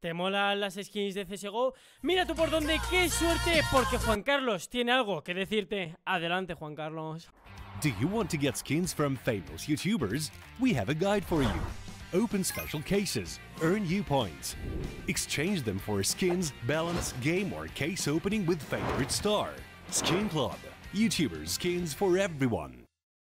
¿Te molan las skins de CSGO? Mira tú por dónde, qué suerte, porque Juan Carlos tiene algo que decirte. Adelante, Juan Carlos. Do you want to get skins from famous YouTubers? We have a guide for you. Open special cases, earn you points. Exchange them for skins, balance, game, or case opening with favorite star. Skin Club. YouTubers skins for everyone.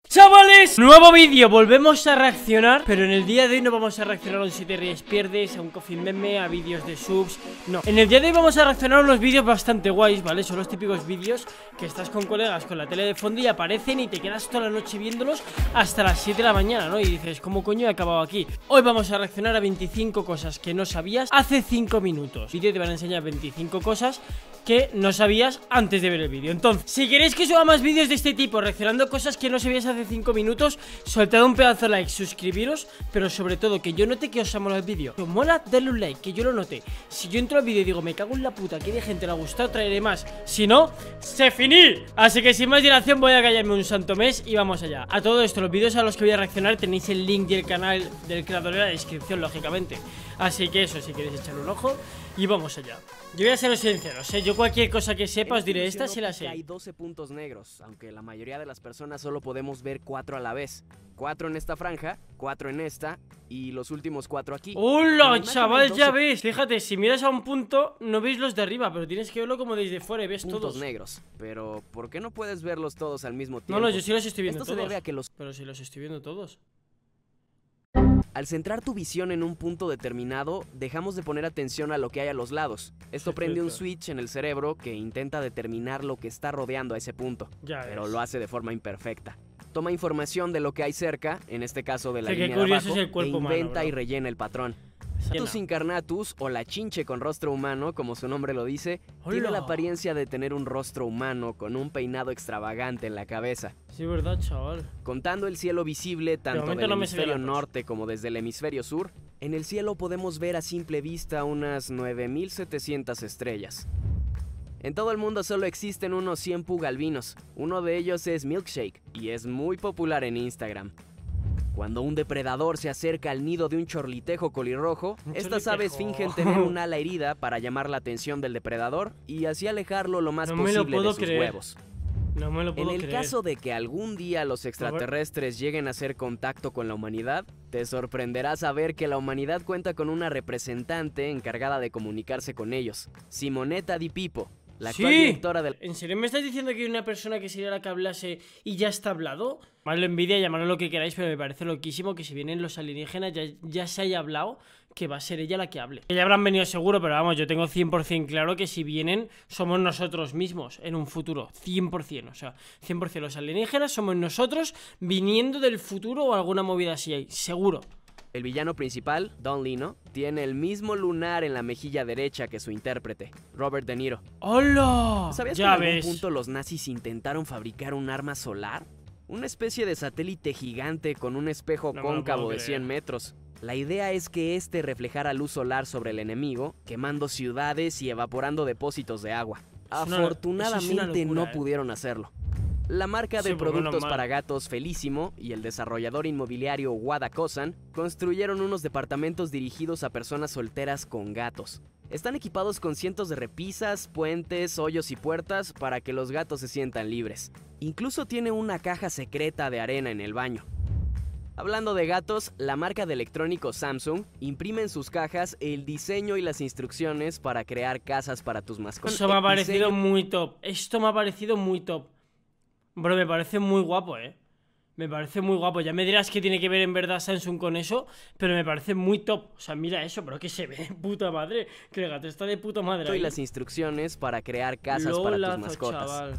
¡Chavales! Nuevo vídeo, volvemos a reaccionar Pero en el día de hoy no vamos a reaccionar a un 7 Ríes Pierdes, a un Coffee Meme, a vídeos de subs No, en el día de hoy vamos a reaccionar a unos vídeos bastante guays, ¿vale? Son los típicos vídeos que estás con colegas con la tele de fondo y aparecen y te quedas toda la noche viéndolos hasta las 7 de la mañana, ¿no? Y dices, ¿cómo coño he acabado aquí? Hoy vamos a reaccionar a 25 cosas que no sabías hace 5 minutos Vídeo te van a enseñar 25 cosas que no sabías antes de ver el vídeo. Entonces, si queréis que suba más vídeos de este tipo Reaccionando cosas que no sabías hace 5 minutos Soltad un pedazo de like, suscribiros Pero sobre todo, que yo note que os ha molado el vídeo Si os mola, dadle un like, que yo lo note Si yo entro al vídeo y digo, me cago en la puta Que de gente le ha gustado, traeré más Si no, se finí. Así que sin más dilación voy a callarme un santo mes Y vamos allá. A todo esto, los vídeos a los que voy a reaccionar Tenéis el link del canal del creador en la descripción, lógicamente. Así que eso, si queréis echar un ojo Y vamos allá. Yo voy a ser sincero, sé, yo cualquier cosa que sepa os diré, esta sí la sé. Hay 12 puntos negros, aunque la mayoría de las personas solo podemos ver 4 a la vez. 4 en esta franja, 4 en esta y los últimos 4 aquí. ¡Hola, chaval! Ya ves, fíjate, si miras a un punto no veis los de arriba Pero tienes que verlo como desde fuera y ves puntos todos. negros, pero ¿por qué no puedes verlos todos al mismo tiempo? No, no, yo sí los estoy viendo Esto todos se debe a que los... Pero si los estoy viendo todos Al centrar tu visión en un punto determinado, dejamos de poner atención a lo que hay a los lados. Esto prende un switch en el cerebro que intenta determinar lo que está rodeando a ese punto, Ya pero ves. lo hace de forma imperfecta. Toma información de lo que hay cerca, en este caso de la línea de abajo, es el cuerpo e inventa y rellena el patrón. Tus incarnatus, o la chinche con rostro humano, como su nombre lo dice, tiene la apariencia de tener un rostro humano con un peinado extravagante en la cabeza. Sí, verdad, chaval Contando el cielo visible tanto del no hemisferio tos. norte como desde el hemisferio sur, en el cielo podemos ver a simple vista unas 9700 estrellas. En todo el mundo solo existen unos 100 pugalbinos, uno de ellos es Milkshake y es muy popular en Instagram. Cuando un depredador se acerca al nido de un chorlitejo colirrojo, Un estas aves fingen tener un ala herida para llamar la atención del depredador y así alejarlo lo más No me lo posible de sus creer. huevos. No me lo En puedo el creer caso de que algún día los extraterrestres lleguen a hacer contacto con la humanidad, te sorprenderá saber que la humanidad cuenta con una representante encargada de comunicarse con ellos, Simonetta Di Pipo, la actual Sí. directora del... ¿En serio me estás diciendo que hay una persona que sería la que hablase y ya está hablado? Malo envidia, llamadlo lo que queráis, pero me parece loquísimo que si vienen los alienígenas ya, ya se haya hablado que va a ser ella la que hable. Que ya habrán venido seguro, pero vamos, yo tengo 100% claro que si vienen somos nosotros mismos en un futuro. 100%, o sea, 100% los alienígenas somos nosotros viniendo del futuro o alguna movida así, seguro. El villano principal, Don Lino, tiene el mismo lunar en la mejilla derecha que su intérprete, Robert De Niro. ¡Hola! ¿Sabías que en algún ves. punto los nazis intentaron fabricar un arma solar? Una especie de satélite gigante con un espejo No cóncavo de creer. 100 metros. La idea es que este reflejara luz solar sobre el enemigo, quemando ciudades y evaporando depósitos de agua. Afortunadamente locura, no ¿eh? pudieron hacerlo. La marca de Sí, productos para gatos Felísimo y el desarrollador inmobiliario Wada Kosan construyeron unos departamentos dirigidos a personas solteras con gatos. Están equipados con cientos de repisas, puentes, hoyos y puertas para que los gatos se sientan libres. Incluso tiene una caja secreta de arena en el baño. Hablando de gatos, la marca de electrónicos Samsung imprime en sus cajas el diseño y las instrucciones para crear casas para tus mascotas. Eso me ha parecido diseño- muy top. Esto me ha parecido muy top. Bro, me parece muy guapo, eh. Me parece muy guapo. Ya me dirás que tiene que ver en verdad Samsung con eso, pero me parece muy top. O sea, mira eso, pero que se ve, puta madre. Que el gato está de puta madre. y ahí. las instrucciones para crear casas para tus mascotas. chaval.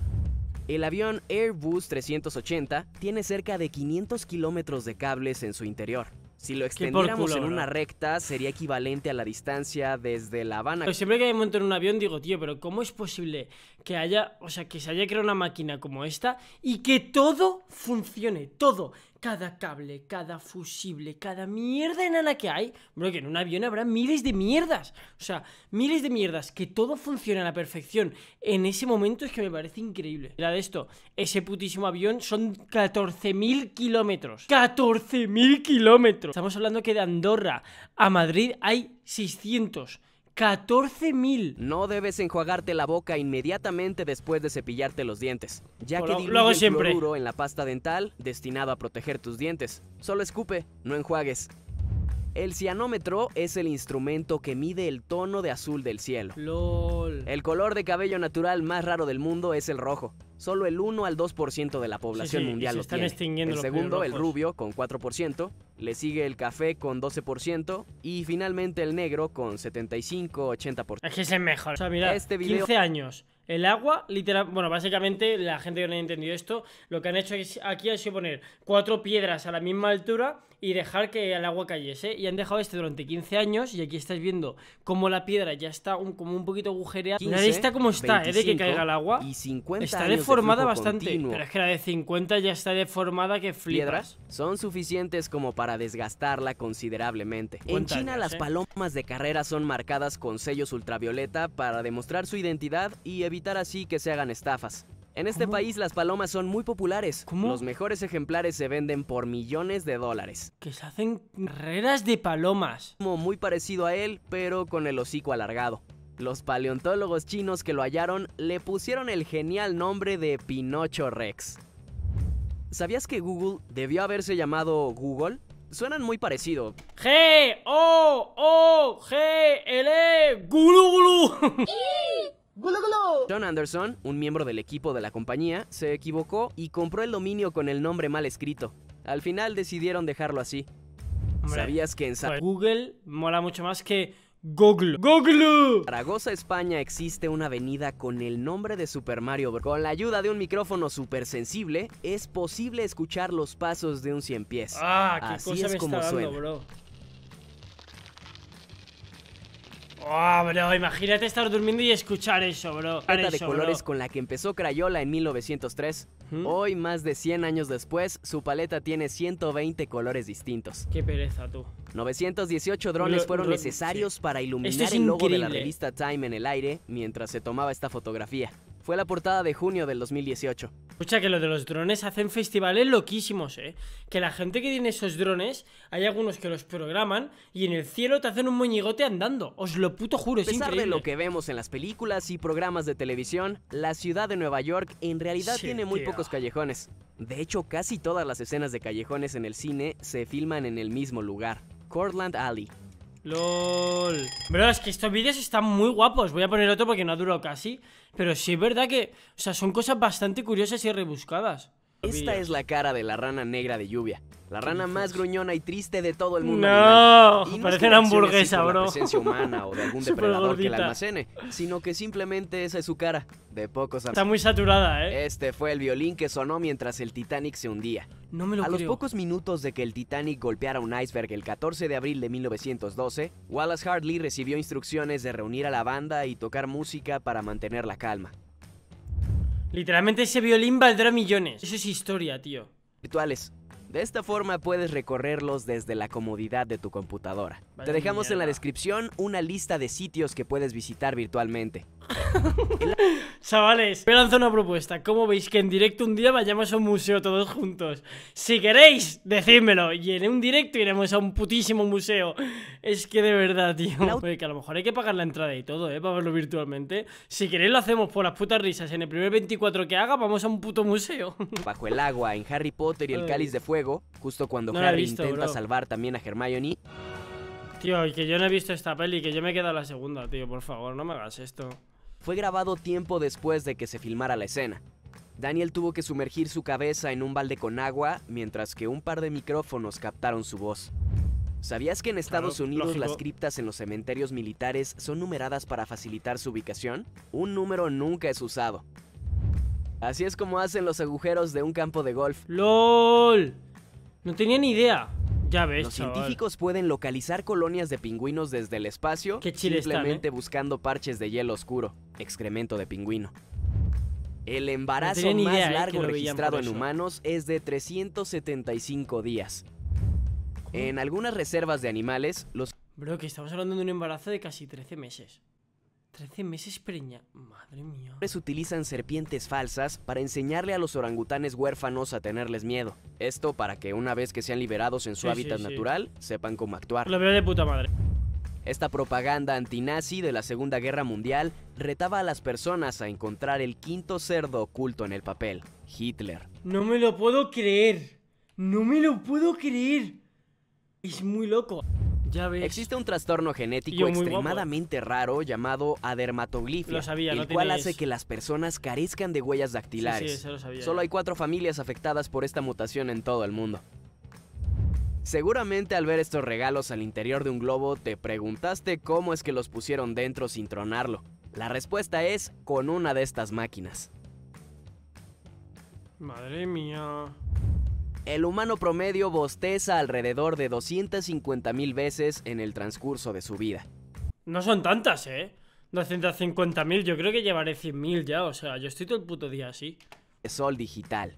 El avión Airbus 380 tiene cerca de 500 kilómetros de cables en su interior. Si lo extendiéramos culo, en una bro. recta, sería equivalente a la distancia desde La Habana. Pero siempre que me monto en un avión digo, tío, pero ¿cómo es posible que haya, o sea, que se haya creado una máquina como esta y que todo funcione, todo, cada cable, cada fusible, cada mierda enana que hay, bro, que en un avión habrá miles de mierdas, o sea, miles de mierdas, que todo funcione a la perfección en ese momento es que me parece increíble. Mira de esto, ese putísimo avión son 14.000 kilómetros, 14.000 kilómetros. Estamos hablando que de Andorra a Madrid hay 600 14.000. No debes enjuagarte la boca inmediatamente después de cepillarte los dientes, ya que diluye el siempre. cloruro en la pasta dental destinado a proteger tus dientes. Solo escupe, no enjuagues. El cianómetro es el instrumento que mide el tono de azul del cielo. LOL. El color de cabello natural más raro del mundo es el rojo. Solo el 1 al 2% de la población sí, mundial se lo están tiene. extinguiendo el segundo, el rubio, con 4%. Le sigue el café con 12%. Y finalmente el negro con 75-80%. Es que es el mejor. O sea, mira, Este video- 15 años. El agua, literal. Bueno, básicamente, la gente que no haya entendido esto, lo que han hecho aquí ha sido poner cuatro piedras a la misma altura y dejar que el agua cayese. Y han dejado este durante 15 años. Y aquí estáis viendo cómo la piedra ya está un- como un poquito agujereada. 15, Mirad esta como está, ¿eh? De que 25 caiga el agua. Y 50 Está de deformada bastante. continuo. Pero es que la de 50 ya está deformada que flipas. piedras son suficientes como para desgastarla considerablemente. En 50 China años, las ¿eh? palomas de carrera son marcadas con sellos ultravioleta para demostrar su identidad y evitar así que se hagan estafas. En este ¿Cómo? país las palomas son muy populares. ¿Cómo? Los mejores ejemplares se venden por millones de dólares. Que se hacen carreras de palomas. Como muy parecido a él, pero con el hocico alargado. Los paleontólogos chinos que lo hallaron le pusieron el genial nombre de Pinocho Rex. ¿Sabías que Google debió haberse llamado Google? Suenan muy parecido, G, O, O, G, L, E, gulu, gulu. John Anderson, un miembro del equipo de la compañía, se equivocó y compró el dominio con el nombre mal escrito. Al final decidieron dejarlo así. Hombre, ¿Sabías que en pues Google mola mucho más que Google. Google. Zaragoza, España, existe una avenida con el nombre de Super Mario Bros. Con la ayuda de un micrófono súper sensible, es posible escuchar los pasos de un cien pies. Ah, qué Así cosa es me como está dando, suena. bro. Oh, bro, imagínate estar durmiendo y escuchar eso, bro. paleta de Eso, colores bro. con la que empezó Crayola en 1903. ¿Mm? Hoy, más de 100 años después, su paleta tiene 120 colores distintos. Qué pereza, tú. 918 drones Ro- fueron ro- necesarios para iluminar es el logo de la revista Time en el aire mientras se tomaba esta fotografía. Fue la portada de junio del 2018. Escucha que lo de los drones hacen festivales loquísimos, ¿eh? Que la gente que tiene esos drones, hay algunos que los programan y en el cielo te hacen un moñigote andando. Os lo puto juro, A es pesar de increíble. lo que vemos en las películas y programas de televisión, la ciudad de Nueva York en realidad Sí, tiene muy tío. pocos callejones. De hecho, casi todas las escenas de callejones en el cine se filman en el mismo lugar, Cortland Alley. LOL. Bro, es que estos vídeos están muy guapos. Voy a poner otro porque no ha durado casi. Pero sí es verdad que, o sea, son cosas bastante curiosas y rebuscadas. Esta es la cara de la rana negra de lluvia, la rana más gruñona y triste de todo el mundo. No, animal. Y parece es que una hamburguesa, bro. La presencia humana o de algún Súper depredador que la gordita. almacene, sino que simplemente esa es su cara, de pocos Está muy saturada, ¿eh? Este fue el violín que sonó mientras el Titanic se hundía. No me lo A los pocos minutos de que el Titanic golpeara un iceberg el 14 de abril de 1912, Wallace Hartley recibió instrucciones de reunir a la banda y tocar música para mantener la calma. Literalmente ese violín valdrá millones. Eso es historia, tío. Virtuales. De esta forma puedes recorrerlos desde la comodidad de tu computadora. Te dejamos en la descripción una lista de sitios que puedes visitar virtualmente. Chavales, voy a lanzar una propuesta. ¿Cómo veis que en directo un día vayamos a un museo todos juntos? Si queréis, decídmelo. Y en un directo iremos a un putísimo museo. Es que de verdad, tío. Oye, que a lo mejor hay que pagar la entrada y todo, ¿eh? Para verlo virtualmente. Si queréis, lo hacemos por las putas risas. En el primer 24 que haga, vamos a un puto museo. Bajo el agua, en Harry Potter y el. Cáliz de Fuego, justo cuando No Harry visto, intenta bro. salvar también a Hermione, tío, que yo no he visto esta peli, que yo me he quedado la segunda, tío. Por favor, no me hagas esto. Fue grabado tiempo después de que se filmara la escena. Daniel tuvo que sumergir su cabeza en un balde con agua, mientras que un par de micrófonos captaron su voz. ¿Sabías que en Estados Claro, Unidos lógico. las criptas en los cementerios militares son numeradas para facilitar su ubicación? Un número nunca es usado. Así es como hacen los agujeros de un campo de golf. ¡LOL! No tenía ni idea. Ya ves, Los chaval. científicos pueden localizar colonias de pingüinos desde el espacio Qué están, ¿eh? simplemente buscando parches de hielo oscuro, excremento de pingüino. El embarazo más idea, ¿eh? largo registrado en humanos es de 375 días. En algunas reservas de animales, los Bro, que estamos hablando de un embarazo de casi 13 meses. 13 meses preña. Madre mía. utilizan serpientes falsas para enseñarle a los orangutanes huérfanos a tenerles miedo. Esto para que una vez que sean liberados en su Sí, sí, hábitat sí. natural, sepan cómo actuar. Lo veo de puta madre. Esta propaganda antinazi de la Segunda Guerra Mundial retaba a las personas a encontrar el quinto cerdo oculto en el papel, Hitler. No me lo puedo creer. No me lo puedo creer. Es muy loco. Ya ves. Existe un trastorno genético guapo. extremadamente raro llamado adermatoglifia, sabía, el no cual tienes- hace que las personas carezcan de huellas dactilares. Sí, sí, eso lo sabía. Solo hay cuatro familias afectadas por esta mutación en todo el mundo. Seguramente al ver estos regalos al interior de un globo te preguntaste cómo es que los pusieron dentro sin tronarlo. La respuesta es con una de estas máquinas. Madre mía. El humano promedio bosteza alrededor de 250.000 veces en el transcurso de su vida. No son tantas, ¿eh? 250.000, yo creo que llevaré 100.000 ya, o sea, yo estoy todo el puto día así. sol digital.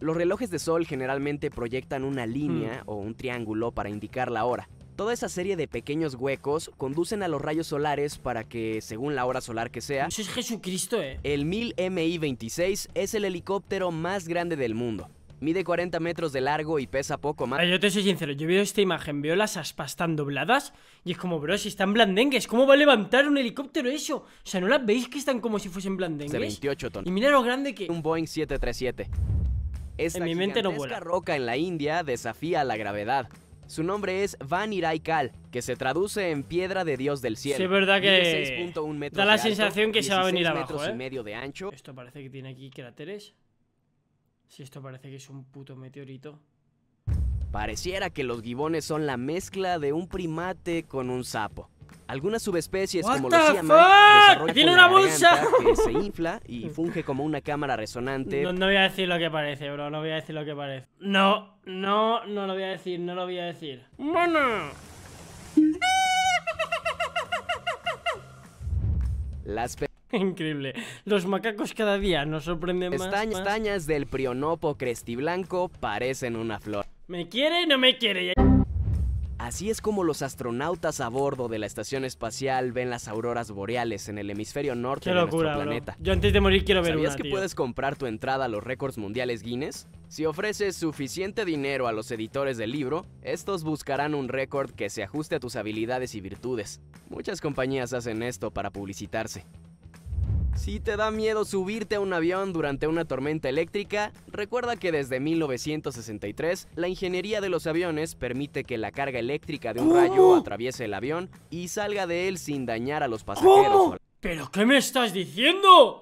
Los relojes de sol generalmente proyectan una línea Hmm. o un triángulo para indicar la hora. Toda esa serie de pequeños huecos conducen a los rayos solares para que, según la hora solar que sea, Eso es Jesucristo, ¿eh? el 1000 MI-26 es el helicóptero más grande del mundo. Mide 40 metros de largo y pesa poco más. Yo te soy sincero, yo veo esta imagen, veo las aspas tan dobladas y es como, bro, si están blandengues, ¿cómo va a levantar un helicóptero eso? O sea, ¿no las veis que están como si fuesen de blandengues? 28 Y toneladas. mira lo grande que... Un Boeing 737. Esta En mi mente no vuela. roca en la India desafía la gravedad. Su nombre es Van Kal, que se traduce en piedra de Dios del cielo. Sí, es verdad que Mide 6.1 metros da la de alto, sensación que se va a venir 16 abajo, metros ¿eh? y medio de ancho. Esto parece que tiene aquí cráteres. Si esto parece que es un puto meteorito. Pareciera que los gibones son la mezcla de un primate con un sapo. Algunas subespecies What como los desarrollan ¡Tiene una bolsa! que se infla y funge como una cámara resonante No, no voy a decir lo que parece, bro, no voy a decir lo que parece. No, no, no lo voy a decir, no lo voy a decir. ¡Mono! Las Increíble. Los macacos cada día nos sorprenden más. pestañas del prionopo crestiblanco parecen una flor. ¿Me quiere? No me quiere. Así es como los astronautas a bordo de la estación espacial ven las auroras boreales en el hemisferio norte Qué de locura, nuestro bro. planeta. Yo antes de morir quiero ver ¿Sabías una, que tío. puedes comprar tu entrada a los récords mundiales Guinness? Si ofreces suficiente dinero a los editores del libro, estos buscarán un récord que se ajuste a tus habilidades y virtudes. Muchas compañías hacen esto para publicitarse. Si te da miedo subirte a un avión durante una tormenta eléctrica, recuerda que desde 1963 la ingeniería de los aviones permite que la carga eléctrica de un ¿Cómo? rayo atraviese el avión y salga de él sin dañar a los pasajeros. ¿Cómo? ¿Pero qué me estás diciendo?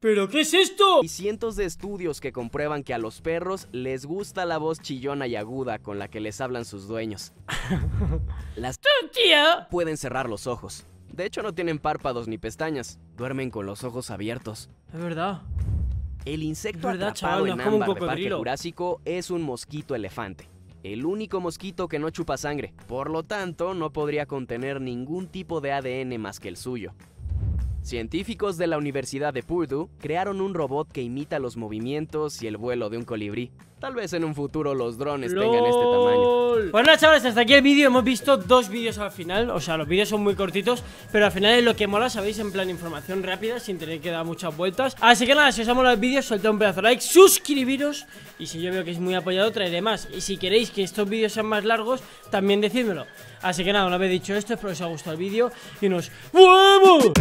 ¿Pero qué es esto? Hay cientos de estudios que comprueban que a los perros les gusta la voz chillona y aguda con la que les hablan sus dueños. Las Tía. pueden cerrar los ojos. De hecho no tienen párpados ni pestañas, duermen con los ojos abiertos. Es verdad. El insecto verdad, atrapado chaval, en ámbar de Parque. Jurásico es un mosquito elefante. El único mosquito que no chupa sangre. Por lo tanto, no podría contener ningún tipo de ADN más que el suyo. Científicos de la Universidad de Purdue crearon un robot que imita los movimientos y el vuelo de un colibrí. Tal vez en un futuro los drones tengan este tamaño. Bueno chavales, hasta aquí el vídeo, hemos visto dos vídeos al final. O sea, los vídeos son muy cortitos Pero al final es lo que mola, sabéis, en plan información rápida Sin tener que dar muchas vueltas. Así que nada, si os ha molado el vídeo, soltad un pedazo de like Suscribiros. Y si yo veo que es muy apoyado, traeré más. Y si queréis que estos vídeos sean más largos, también decídmelo. Así que nada, una vez dicho esto, espero que os haya gustado el vídeo Y nos vemos